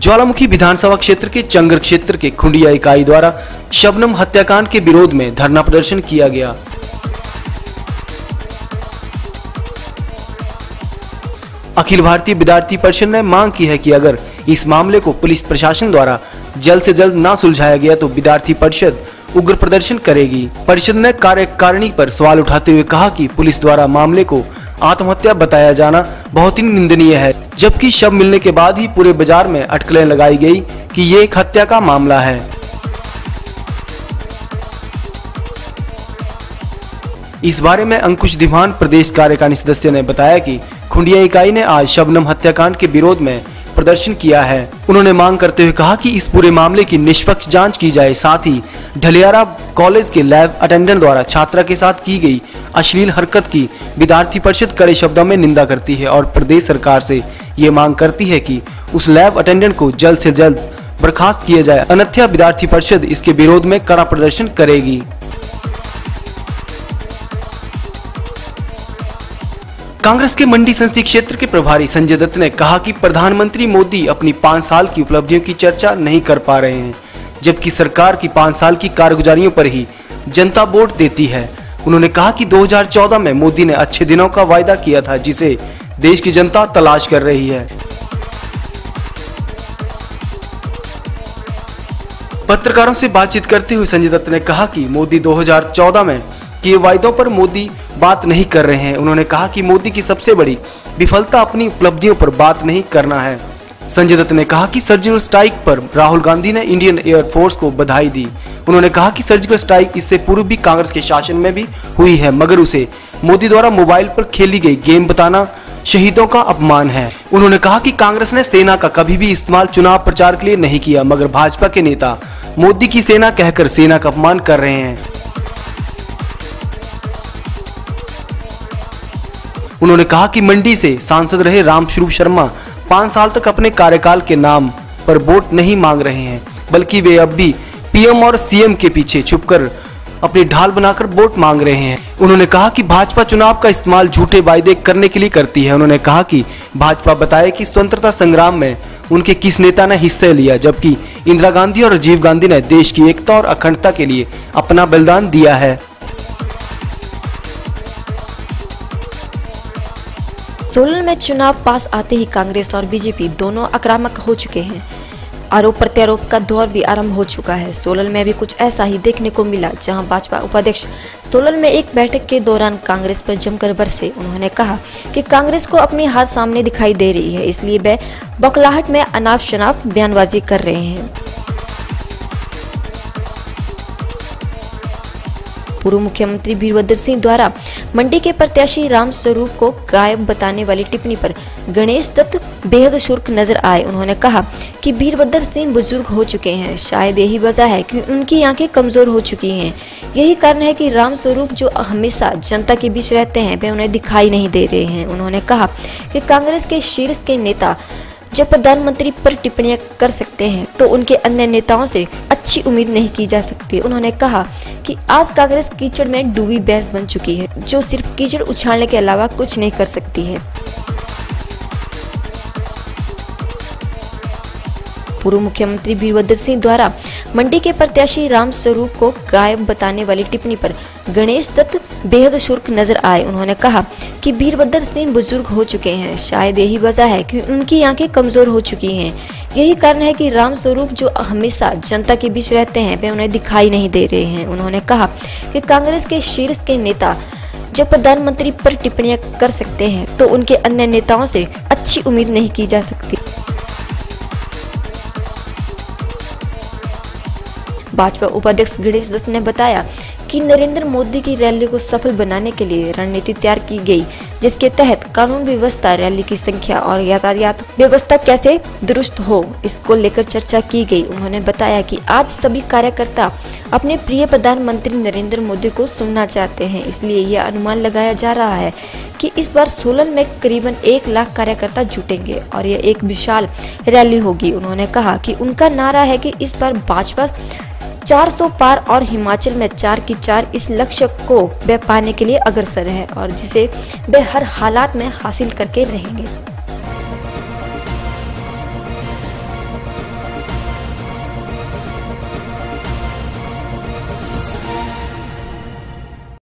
ज्वालामुखी विधानसभा क्षेत्र के चंगर क्षेत्र के खुंडिया इकाई द्वारा शबनम हत्याकांड के विरोध में धरना प्रदर्शन किया गया। अखिल भारतीय विद्यार्थी परिषद ने मांग की है कि अगर इस मामले को पुलिस प्रशासन द्वारा जल्द से जल्द ना सुलझाया गया तो विद्यार्थी परिषद उग्र प्रदर्शन करेगी। परिषद ने कार्यकारिणी पर सवाल उठाते हुए कहा कि पुलिस द्वारा मामले को आत्महत्या बताया जाना बहुत ही निंदनीय है। जबकि शव मिलने के बाद ही पूरे बाज़ार में अटकलें लगाई गई कि ये एक हत्या का मामला है। इस बारे में अंकुश दिवान प्रदेश कार्यकारिणी सदस्य ने बताया कि खुंडिया इकाई ने आज शबनम हत्याकांड के विरोध में प्रदर्शन किया है। उन्होंने मांग करते हुए कहा कि इस पूरे मामले की निष्पक्ष जाँच की जाए, साथ ही ढलियारा कॉलेज के लैब अटेंडेंट द्वारा छात्रा के साथ की गई अश्लील हरकत की विद्यार्थी परिषद कड़े शब्दों में निंदा करती है और प्रदेश सरकार से ये मांग करती है कि उस लैब अटेंडेंट को जल्द से जल्द बर्खास्त किया जाए। अन्यथा विद्यार्थी परिषद इसके विरोध में कड़ा प्रदर्शन करेगी। कांग्रेस के मंडी संसदीय क्षेत्र के प्रभारी संजय दत्त ने कहा कि प्रधानमंत्री मोदी अपनी पाँच साल की उपलब्धियों की चर्चा नहीं कर पा रहे हैं, जबकि सरकार की पाँच साल की कारगुजारियों पर ही जनता वोट देती है। उन्होंने कहा कि 2014 में मोदी ने अच्छे दिनों का वायदा किया था, जिसे देश की जनता तलाश कर रही है। पत्रकारों से बातचीत करते हुए संजय दत्त ने कहा कि मोदी 2014 में किए वायदों पर मोदी बात नहीं कर रहे हैं। उन्होंने कहा कि मोदी की सबसे बड़ी विफलता अपनी उपलब्धियों पर बात नहीं करना है। संजय दत्त ने कहा कि सर्जिकल स्ट्राइक पर राहुल गांधी ने इंडियन एयरफोर्स को बधाई दी। उन्होंने कहा कि सर्जिकल स्ट्राइक इससे पूर्व भी कांग्रेस के शासन में भी हुई है, मगर उसे मोदी द्वारा मोबाइल पर खेली गई गेम बताना शहीदों का अपमान है। उन्होंने कहा कि कांग्रेस ने सेना का कभी भी इस्तेमाल चुनाव प्रचार के लिए नहीं किया, मगर भाजपा के नेता मोदी की सेना कहकर सेना का अपमान कर रहे हैं। उन्होंने कहा कि मंडी से सांसद रहे रामस्वरूप शर्मा पाँच साल तक अपने कार्यकाल के नाम पर वोट नहीं मांग रहे हैं, बल्कि वे अब भी पीएम और सीएम के पीछे छुपकर अपनी ढाल बनाकर वोट मांग रहे हैं। उन्होंने कहा कि भाजपा चुनाव का इस्तेमाल झूठे वायदे करने के लिए करती है। उन्होंने कहा कि भाजपा बताए कि स्वतंत्रता संग्राम में उनके किस नेता ने हिस्सा लिया, जबकि इंदिरा गांधी और राजीव गांधी ने देश की एकता और अखंडता के लिए अपना बलिदान दिया है। सोलन में चुनाव पास आते ही कांग्रेस और बीजेपी दोनों आक्रामक हो चुके हैं। आरोप प्रत्यारोप का दौर भी आरंभ हो चुका है। सोलन में भी कुछ ऐसा ही देखने को मिला, जहाँ भाजपा उपाध्यक्ष सोलन में एक बैठक के दौरान कांग्रेस पर जमकर बरसे। उन्होंने कहा कि कांग्रेस को अपनी हाथ सामने दिखाई दे रही है, इसलिए वे बकलाहट में अनाप शनाप बयानबाजी कर रहे हैं। पूर्व मुख्यमंत्री वीरभद्र सिंह द्वारा मंडी के प्रत्याशी राम स्वरूप को गायब बताने वाली टिप्पणी पर गणेश दत्त बेहद शुल्क नज़र आए। उन्होंने कहा कि वीरभद्र सिंह बुज़ुर्ग हो चुके हैं। शायद यही वजह है कि उनकी आँखें कमज़ोर हो चुकी हैं। यही कारण है कि राम स्वरूप जो हमेशा जनता के बीच रहते हैं, वे उन्हें दिखाई नहीं दे रहे हैं। उन्होंने कहा कि कांग्रेस के शीर्ष के नेता जब प्रधानमंत्री पर टिप्पणियाँ कर सकते हैं तो उनके अन्य नेताओं से अच्छी उम्मीद नहीं की जा सकती। उन्होंने कहा कि आज कांग्रेस कीचड़ में डूबी बहस बन चुकी है, जो सिर्फ़ कीचड़ उछालने के अलावा कुछ नहीं कर सकती है। पूर्व मुख्यमंत्री वीरभद्र सिंह द्वारा मंडी के प्रत्याशी राम स्वरूप को गायब बताने वाली टिप्पणी पर गणेश दत्त बेहद शुल्क नज़र आए। उन्होंने कहा कि वीरभद्र सिंह बुज़ुर्ग हो चुके हैं। शायद यही वजह है कि उनकी आँखें कमज़ोर हो चुकी हैं। यही कारण है कि राम स्वरूप जो हमेशा जनता के बीच रहते हैं, वे उन्हें दिखाई नहीं दे रहे हैं। उन्होंने कहा कि कांग्रेस के शीर्ष के नेता जब प्रधानमंत्री पर टिप्पणियाँ कर सकते हैं तो उनके अन्य नेताओं से अच्छी उम्मीद नहीं की जा सकती। भाजपा उपाध्यक्ष गणेश दत्त ने बताया कि नरेंद्र मोदी की रैली को सफल बनाने के लिए रणनीति तैयार की गई, जिसके तहत कानून व्यवस्था, रैली की संख्या और यातायात व्यवस्था कैसे दुरुस्त हो, इसको लेकर चर्चा की गई। उन्होंने बताया कि आज सभी कार्यकर्ता अपने प्रिय प्रधानमंत्री नरेंद्र मोदी को सुनना चाहते हैं, इसलिए यह अनुमान लगाया जा रहा है कि इस बार सोलन में करीबन एक लाख कार्यकर्ता जुटेंगे और यह एक विशाल रैली होगी। उन्होंने कहा कि उनका नारा है कि इस बार भाजपा 400 पार और हिमाचल में चार की चार इस लक्ष्य को वे पाने के लिए अग्रसर है और जिसे वे हर हालात में हासिल करके रहेंगे।